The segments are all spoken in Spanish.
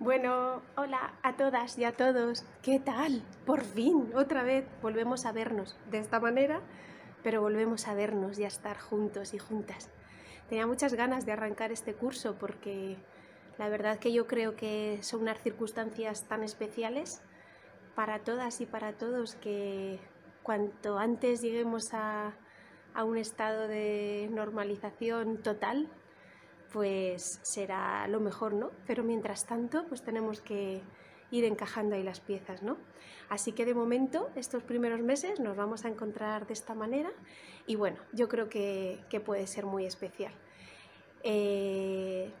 Bueno, hola a todas y a todos. ¿Qué tal? Por fin, otra vez volvemos a vernos de esta manera, pero volvemos a vernos y a estar juntos y juntas. Tenía muchas ganas de arrancar este curso porque la verdad que yo creo que son unas circunstancias tan especiales para todas y para todos que cuanto antes lleguemos a, a un estado de normalización total, pues será lo mejor, ¿no? Pero mientras tanto, pues tenemos que ir encajando ahí las piezas, ¿no? Así que de momento, estos primeros meses nos vamos a encontrar de esta manera y bueno, yo creo que, puede ser muy especial. Eh,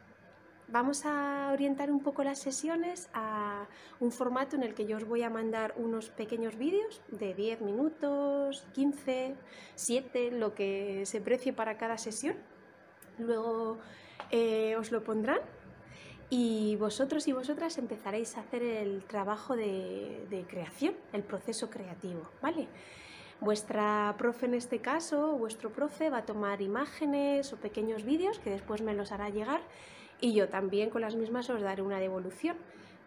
vamos a orientar un poco las sesiones a un formato en el que yo os voy a mandar unos pequeños vídeos de 10 minutos, 15, 7, lo que se precie para cada sesión. Luego eh, os lo pondrán y vosotros y vosotras empezaréis a hacer el trabajo de, creación, el proceso creativo, ¿vale? Vuestra profe en este caso, vuestro profe va a tomar imágenes o pequeños vídeos que después me los hará llegar y yo también con las mismas os daré una devolución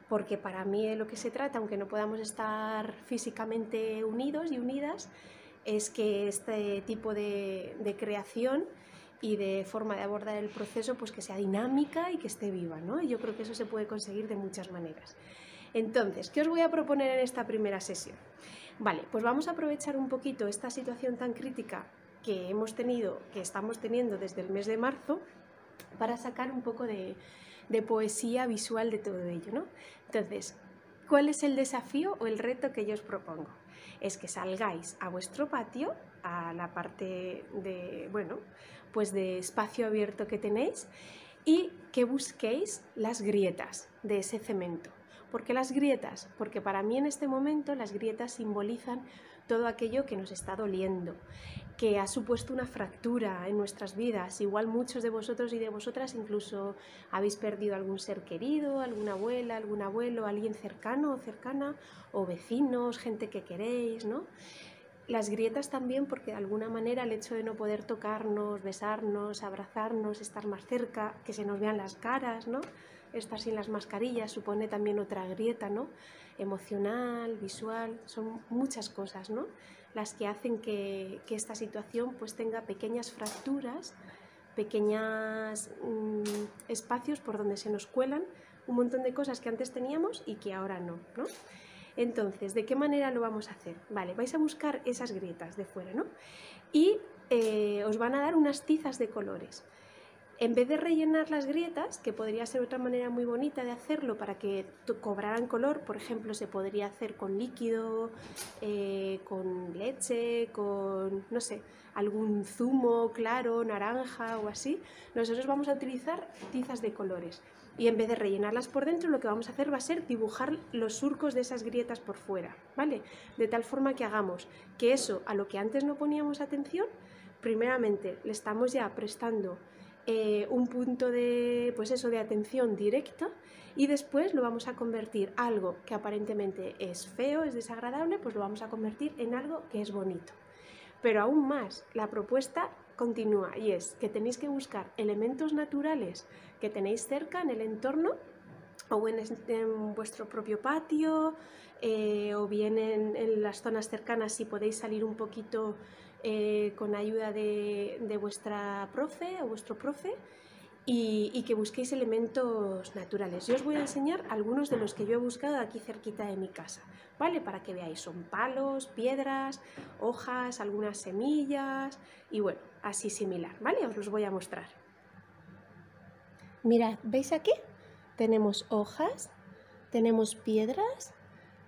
porque para mí lo que se trata, aunque no podamos estar físicamente unidos y unidas, es que este tipo de creación y de forma de abordar el proceso pues que sea dinámica y que esté viva, ¿no? Y yo creo que eso se puede conseguir de muchas maneras. Entonces, ¿qué os voy a proponer en esta primera sesión? Vale, pues vamos a aprovechar un poquito esta situación tan crítica que hemos tenido, que estamos teniendo desde el mes de marzo, para sacar un poco de, de poesía visual de todo ello, ¿no? Entonces, ¿cuál es el desafío o el reto que yo os propongo? Es que salgáis a vuestro patio, a la parte de, bueno, pues de espacio abierto que tenéis y que busquéis las grietas de ese cemento. ¿Por qué las grietas? Porque para mí en este momento las grietas simbolizan todo aquello que nos está doliendo, que ha supuesto una fractura en nuestras vidas. Igual muchos de vosotros y de vosotras incluso habéis perdido algún ser querido, alguna abuela, algún abuelo, alguien cercano o cercana, o vecinos, gente que queréis, ¿no? Las grietas también porque de alguna manera el hecho de no poder tocarnos, besarnos, abrazarnos, estar más cerca, que se nos vean las caras, ¿no? Estar sin las mascarillas supone también otra grieta, ¿no? Emocional, visual, son muchas cosas, ¿no? Las que hacen que, esta situación pues tenga pequeñas fracturas, pequeños mm, espacios por donde se nos cuelan un montón de cosas que antes teníamos y que ahora no, ¿no? Entonces, ¿de qué manera lo vamos a hacer? Vale, vais a buscar esas grietas de fuera, ¿no? Y eh, os van a dar unas tizas de colores. En vez de rellenar las grietas, que podría ser otra manera muy bonita de hacerlo para que cobraran color, por ejemplo, se podría hacer con líquido, eh, con leche, con, no sé, algún zumo claro, naranja o así, nosotros vamos a utilizar tizas de colores y en vez de rellenarlas por dentro lo que vamos a hacer va a ser dibujar los surcos de esas grietas por fuera, ¿vale? De tal forma que hagamos que eso a lo que antes no poníamos atención, primeramente le estamos ya prestando eh, un punto de, pues eso, de atención directa y después lo vamos a convertir algo que aparentemente es feo, es desagradable, pues lo vamos a convertir en algo que es bonito. Pero aún más, la propuesta continúa y es que tenéis que buscar elementos naturales que tenéis cerca en el entorno o en, vuestro propio patio eh, o bien en, las zonas cercanas si podéis salir un poquito eh, con ayuda de, de vuestra profe o vuestro profe y, que busquéis elementos naturales. Yo os voy a enseñar algunos de los que yo he buscado aquí cerquita de mi casa, ¿vale? Para que veáis, son palos, piedras, hojas, algunas semillas y bueno, así similar, ¿vale? Os los voy a mostrar. Mirad, ¿veis aquí? Tenemos hojas, tenemos piedras,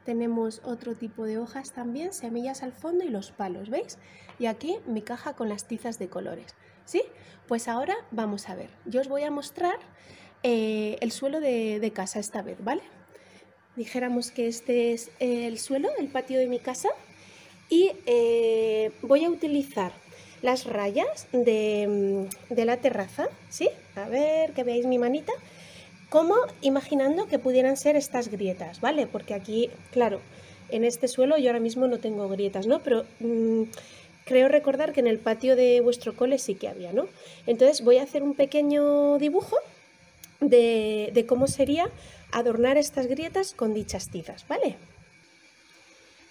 tenemos otro tipo de hojas también, semillas al fondo y los palos, ¿veis? Y aquí mi caja con las tizas de colores. ¿Sí? Pues ahora vamos a ver. Yo os voy a mostrar eh, el suelo de, casa esta vez, ¿vale? Dijéramos que este es el suelo, el patio de mi casa. Y eh, voy a utilizar las rayas de, de, la terraza, ¿sí? A ver, que veáis mi manita. Como imaginando que pudieran ser estas grietas, ¿vale? Porque aquí, claro, en este suelo yo ahora mismo no tengo grietas, ¿no? Pero... Mm, creo recordar que en el patio de vuestro cole sí que había, ¿no? Entonces voy a hacer un pequeño dibujo de, de cómo sería adornar estas grietas con dichas tizas, ¿vale?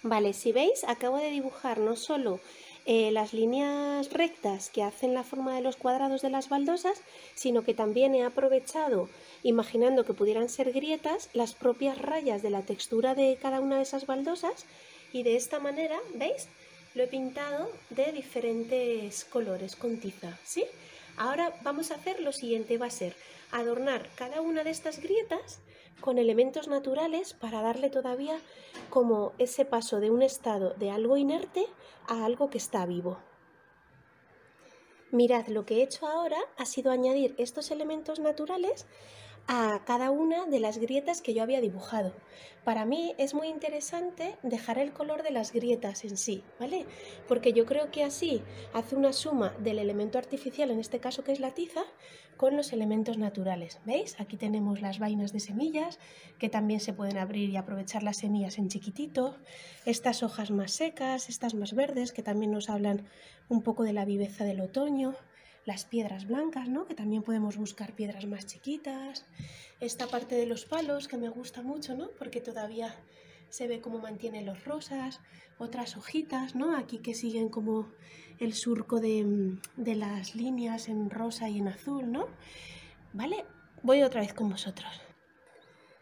Vale, si veis, acabo de dibujar no solo eh, las líneas rectas que hacen la forma de los cuadrados de las baldosas, sino que también he aprovechado, imaginando que pudieran ser grietas, las propias rayas de la textura de cada una de esas baldosas y de esta manera, ¿veis? Lo he pintado de diferentes colores con tiza, ¿sí? Ahora vamos a hacer lo siguiente, va a ser adornar cada una de estas grietas con elementos naturales para darle todavía como ese paso de un estado de algo inerte a algo que está vivo. Mirad, lo que he hecho ahora ha sido añadir estos elementos naturales a cada una de las grietas que yo había dibujado. Para mí es muy interesante dejar el color de las grietas en sí, ¿vale? Porque yo creo que así hace una suma del elemento artificial, en este caso que es la tiza, con los elementos naturales. ¿Veis? Aquí tenemos las vainas de semillas, que también se pueden abrir y aprovechar las semillas en chiquitito. Estas hojas más secas, estas más verdes, que también nos hablan un poco de la viveza del otoño las piedras blancas, ¿no? que también podemos buscar piedras más chiquitas, esta parte de los palos que me gusta mucho, ¿no? porque todavía se ve cómo mantiene los rosas, otras hojitas, ¿no? aquí que siguen como el surco de, de las líneas en rosa y en azul, ¿no? ¿Vale? Voy otra vez con vosotros.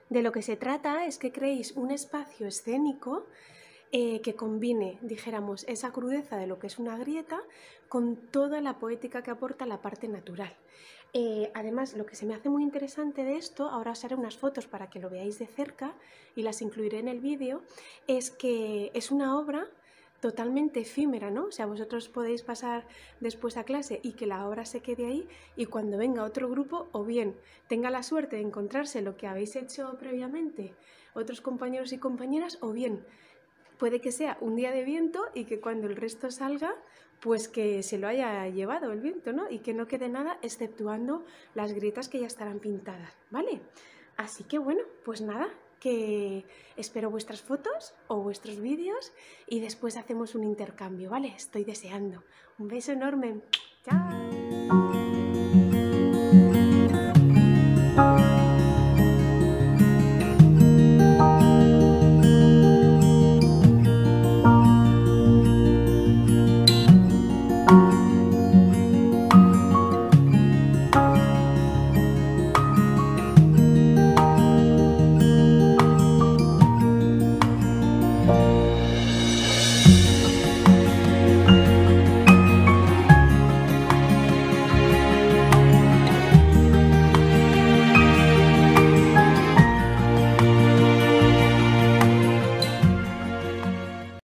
De lo que se trata es que creéis un espacio escénico eh, que combine, dijéramos, esa crudeza de lo que es una grieta con toda la poética que aporta la parte natural. Eh, además, lo que se me hace muy interesante de esto, ahora os haré unas fotos para que lo veáis de cerca y las incluiré en el vídeo, es que es una obra totalmente efímera, ¿no? O sea, vosotros podéis pasar después a clase y que la obra se quede ahí y cuando venga otro grupo o bien tenga la suerte de encontrarse lo que habéis hecho previamente otros compañeros y compañeras o bien puede que sea un día de viento y que cuando el resto salga, pues que se lo haya llevado el viento, ¿no? Y que no quede nada exceptuando las grietas que ya estarán pintadas, ¿vale? Así que bueno, pues nada, que espero vuestras fotos o vuestros vídeos y después hacemos un intercambio, ¿vale? Estoy deseando. Un beso enorme. Chao.